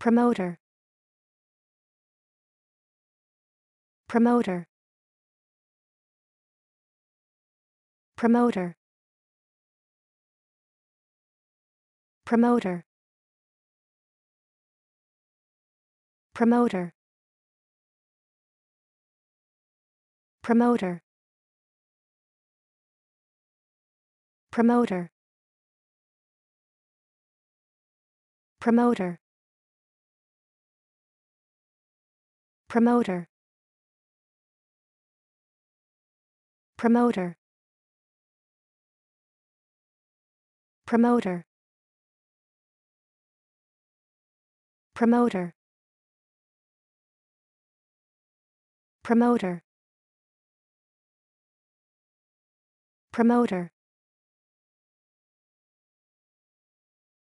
promoter. Promoter. Promoter. Promoter. Promoter. Promoter. Promoter. Promoter promoter. Promoter. Promoter. Promoter. Promoter. Promoter